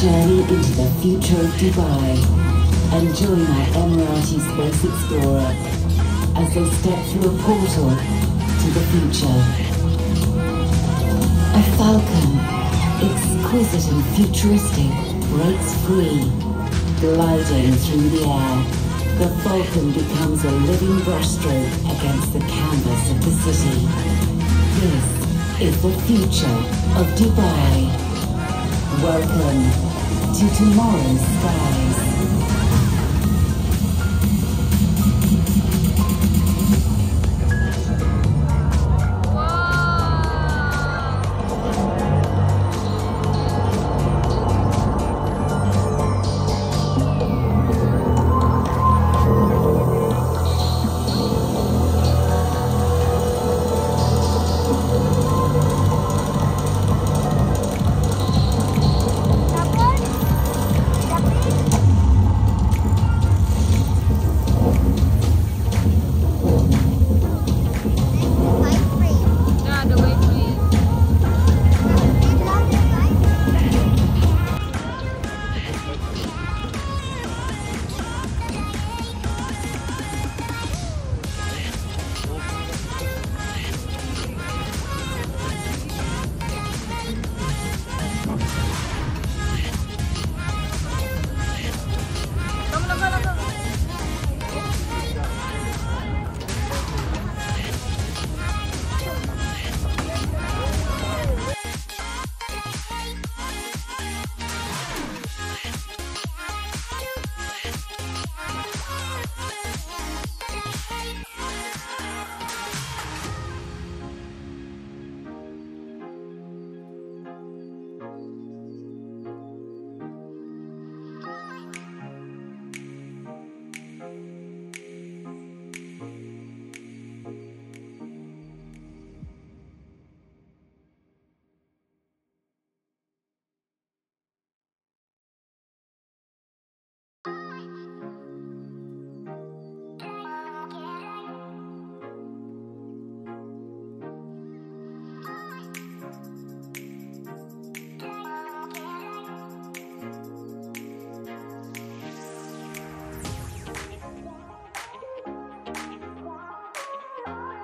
journey into the future of Dubai and join our Emirati Space Explorer as they step through a portal to the future. A falcon, exquisite and futuristic, breaks free, gliding through the air. The falcon becomes a living brushstroke against the canvas of the city. This is the future of Dubai. Welcome to tomorrow's skies.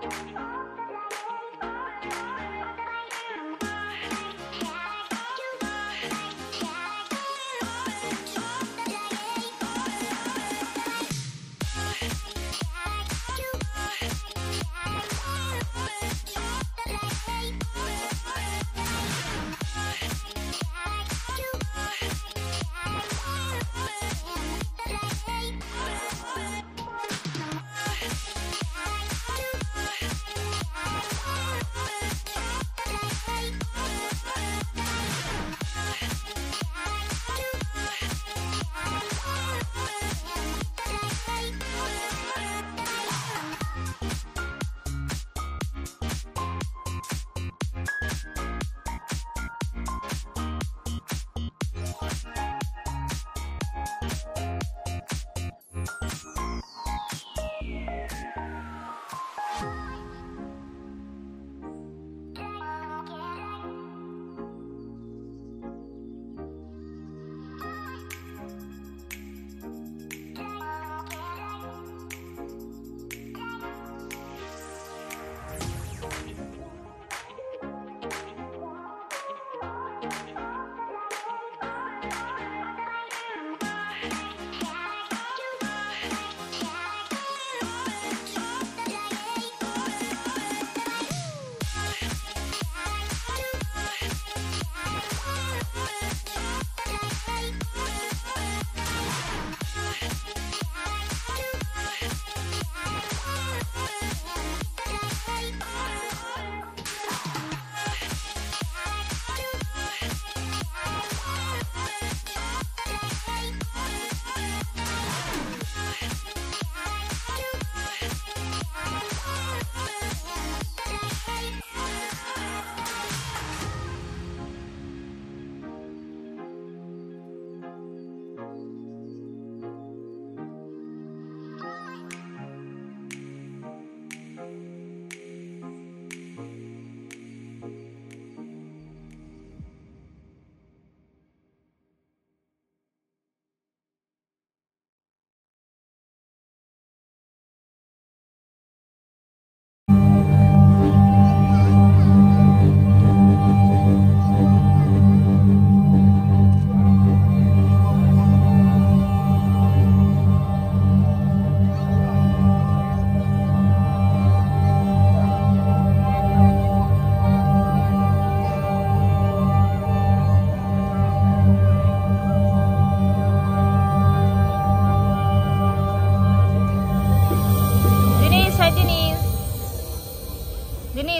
Bye.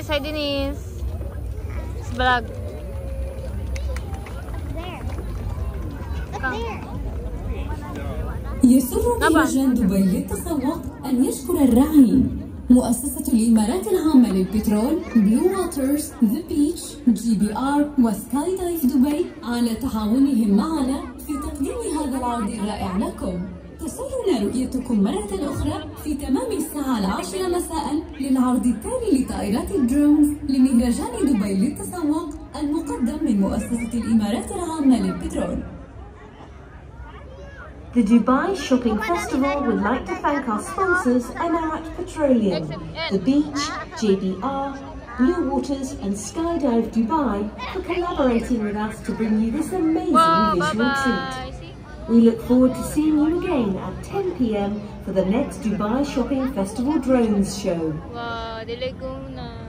Dennis. Vlog. There. Look there. يسر. مهرجان دبي للتسوق أن يشكر الراعين مؤسسة الإمارات العامة للبترول Bluewaters The Beach JBR و Skydive دبي على تعاونهم معنا في تقديم هذا العرض الرائع لكم تسرنا رؤيتكم مرة أخرى في تمام الساعة العاشرة مساء للعرض التالي لطائرات ال drones لمهرجان دبي للتسوق المقدم من مؤسسة الإمارات العامة للبترول The Dubai Shopping Festival would like to thank our sponsors Emirat Petroleum, The Beach, JBR, Blue Waters and Skydive Dubai for collaborating with us to bring you this amazing visual treat. We look forward to seeing you again at 10 pm for the next Dubai Shopping Festival Drones Show. Wow.